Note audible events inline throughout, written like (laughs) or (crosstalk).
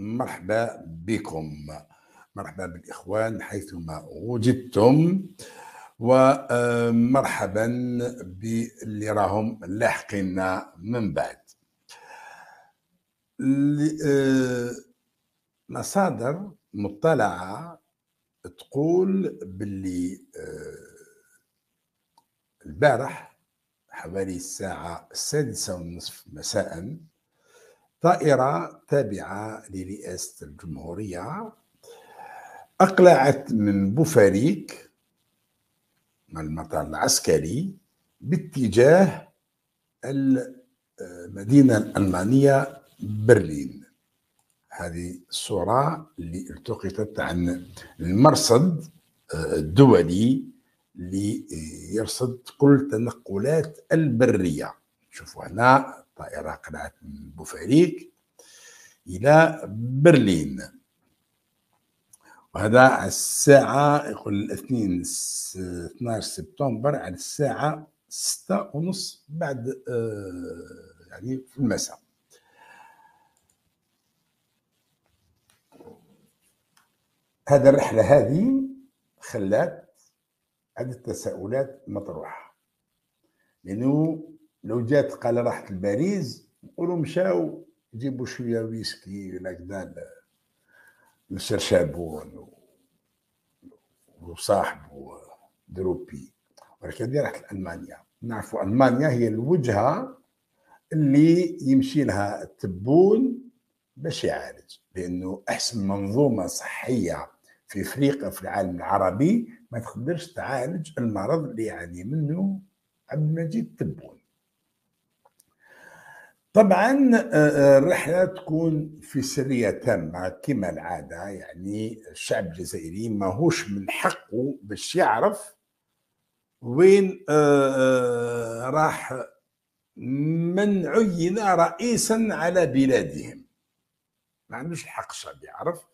مرحبا بكم. مرحبا بالإخوان حيثما وجدتم. ومرحبا باللي راهم لاحقين من بعد. آه، مصادر مطلعة تقول باللي آه، البارح حوالي الساعة السادسة والنصف مساء طائرة تابعة لرئاسة الجمهورية أقلعت من بوفاريك المطار العسكري باتجاه المدينة الألمانية برلين. هذه الصورة اللي التقطت عن المرصد الدولي اللي يرصد كل التنقلات البرية. شوفوا هنا الطائرة قلعت من بوفاريك إلى برلين. وهذا على الساعة يقول الاثنين 12 سبتمبر على الساعة ستة ونص بعد آه، يعني في المساء. هذا الرحلة هذه خلات عدة تساؤلات مطروحة لأنه لو جات قال راحت لباريس نقولوا مشاو يجيبوا شوية ويسكي ولا كذا للشرشابون وصاحبه دروبي ولكن هذه راحت لألمانيا. نعرفوا ألمانيا هي الوجهة اللي يمشي لها التبون باش يعالج. لأنه أحسن منظومة صحية في إفريقيا في العالم العربي ما تقدرش تعالج المرض اللي يعاني منه عبد المجيد تبون. طبعا آه، آه، الرحلة تكون في سريه تامة كما العادة. يعني الشعب الجزائري ماهوش من حقه باش يعرف وين آه، راح من عين رئيسا على بلادهم. ما عندوش الحق الشعب يعرف.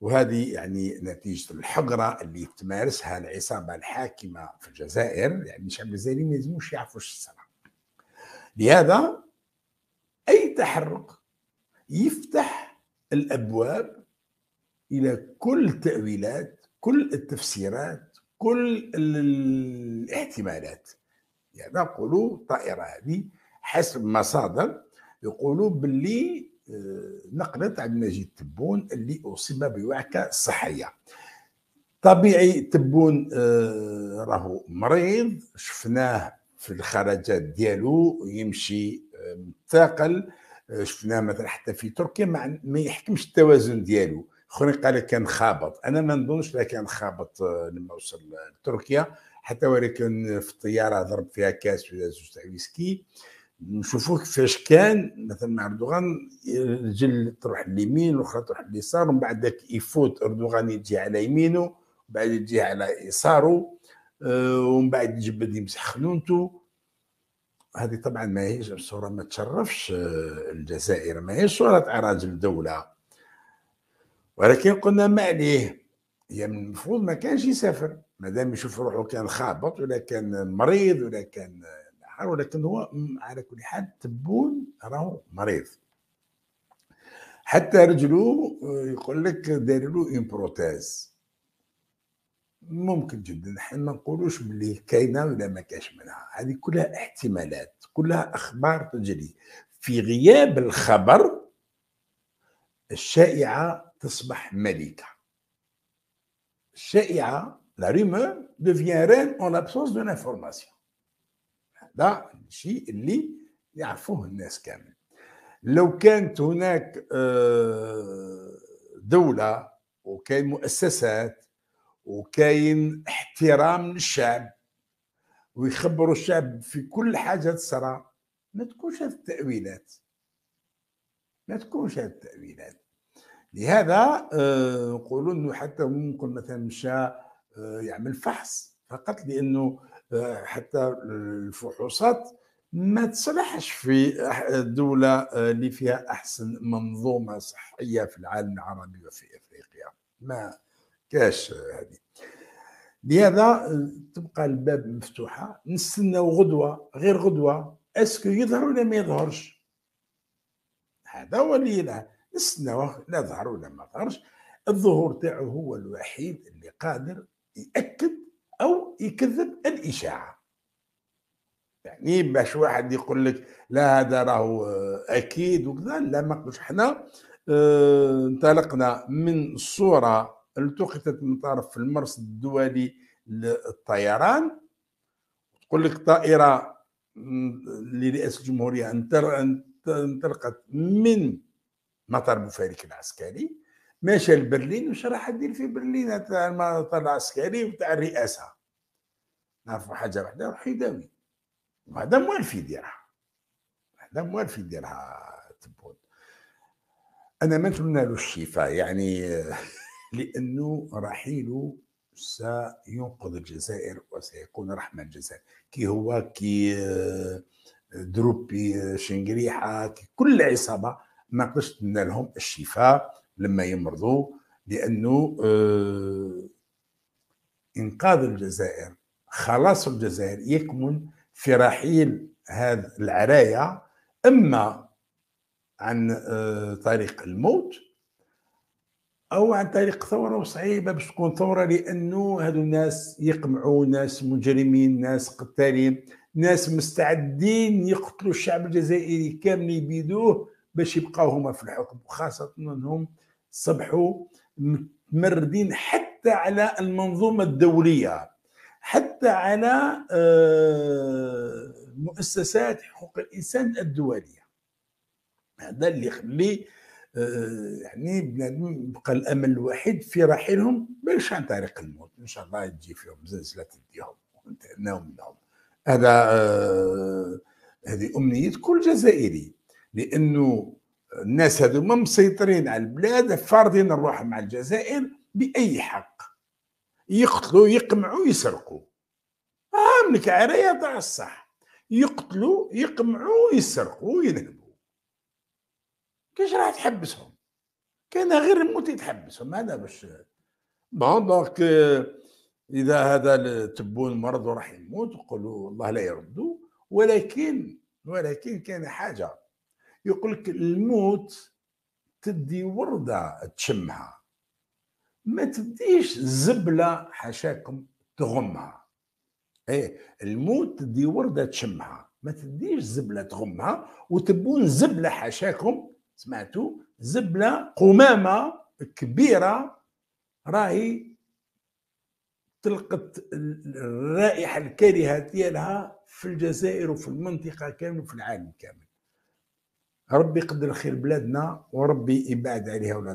وهذه يعني نتيجة الحقرة اللي تمارسها العصابة الحاكمة في الجزائر. يعني الشعب الجزائري ما يلزموش يعرفوا الصراحة لهذا تحرك يفتح الأبواب إلى كل التاويلات كل التفسيرات كل الاحتمالات. يعني نقولوا الطائره هذه حسب مصادر يقولوا باللي آه، نقلت عبد المجيد تبون اللي أصيب بوعكة صحية. طبيعي تبون آه، راهو مريض شفناه في الخرجات ديالو يمشي آه، شفناه مثلا حتى في تركيا ما, يحكمش التوازن ديالو. اخرين قال كان خابط. أنا ما نظنش لا كان خابط آه، لما وصل لتركيا حتى ولكن في الطيارة ضرب فيها كاس ولا زوج تاع ويسكي. نشوفوا كيفاش كان. مثلا مع أردوغان رجل تروح اليمين والاخرى تروح اليسار ومن بعد يفوت أردوغان يجي على يمينه وبعد يجي على يساره آه، ومن بعد يجبد يمسح خنونته. هذه طبعا ما هيش صورة ما تشرفش آه، الجزائر ما هيش صورة راجل دولة ولكن قلنا ما عليه. هي المفروض ما كانش يسافر. ما دام يشوف روحه كان خابط ولا كان مريض ولا كان ولكن هو على كل حال تبون راهو مريض. حتى رجلو آه، يقول لك داير له une prothèse. ممكن جدا. إحنا ما نقولوش باللي كاينة ولا ما كاش منها. هذه كلها احتمالات كلها أخبار تجري. في غياب الخبر الشائعة تصبح ملكة. الشائعة la rumeur devient reine en l'absence de l'information هذا الشيء اللي يعرفوه الناس كامل. لو كانت هناك آه، دولة وكاين مؤسسات وكاين احترام للشعب ويخبروا الشعب في كل حاجة تصرى ما تكونش هذه التأويلات. ما تكونش هذه التأويلات. لهذا آه، نقولوا إنه حتى ممكن مثلا مشى آه، يعمل فحص فقط لأنه آه، حتى الفحوصات ما تصلحش في الدولة اللي فيها أحسن منظومة صحية في العالم العربي وفي أفريقيا. ما كاش هذه لهذا تبقى الباب مفتوحة. نستناو غدوة غير غدوة. أسكو يظهر ولا ما يظهرش؟ هذا هو اللي السنة لا ظهر ولا ما ظهرش. الظهور تاعو هو الوحيد اللي قادر يأكد أو يكذب الإشاعة. يعني باش واحد يقول لك لا هذا راهو أكيد وكذا لا ما نقولش. حنا آه انطلقنا من الصورة التقطت من طرف المرصد الدولي للطيران. تقول لك طائرة لرئاسة الجمهورية انطلقت من مطار بوفاريك العسكري. ماشى لبرلين واش راح دير في برلين تاع المطار العسكري وتاع الرئاسة. نعرفوا حاجة واحدة يروح يداوي وهذا موالف يديرها هذا موالف يديرها تبون. أنا ما نتمنى له الشفاء يعني (laughs) لأنه رحيله سينقذ الجزائر وسيكون رحمه الجزائر. كي هو كي دروبي شنقريحه كي كل عصابة ما نقدرش نتمنى لهم الشفاء لما يمرضوا لأنه آه، إنقاذ الجزائر خلاص الجزائر يكمن في رحيل هذه العرايا إما عن آه، طريق الموت أو عن طريق ثورة وصعيبة باش تكون ثورة لأنه هذو الناس يقمعوا ناس مجرمين ناس قتالين ناس مستعدين يقتلوا الشعب الجزائري كامل يبيدوه باش يبقاو هما في الحكم. وخاصة إنهم صبحوا متمردين حتى على المنظومة الدولية حتى على آه، مؤسسات حقوق الإنسان الدولية. هذا اللي يخلي يعني بنادم بقى الأمل الوحيد في رحيلهم باش عن طريق الموت. إن شاء الله تجي فيهم زلزلة تديهم ونتهناو منهم. هذا آه، هذه أمنية كل جزائري لأنه الناس هذوما مسيطرين على البلاد فارضين الروح مع الجزائر بأي حق. يقتلوا يقمعوا يسرقوا. عاملك عرايا تاع الصح يقتلوا يقمعوا يسرقوا وينهبوا كيش راح تحبسهم؟ كان غير الموت يتحبسهم. هذا باش bon donc إذا هذا تبون مرض وراح يموت يقولوا الله لا يردوا ولكن ولكن كان حاجة. يقول لك الموت تدي وردة تشمها. ما تديش زبلة حاشاكم تغمها. إيه الموت تدي وردة تشمها. ما تديش زبلة تغمها وتبون زبلة حاشاكم سمعتوا زبلة قمامة كبيرة راهي تلقت الرائحة الكارهة ديالها في الجزائر وفي المنطقة كامل وفي العالم كامل. ربي يقدر خير بلادنا وربي يبعد عليها ولاد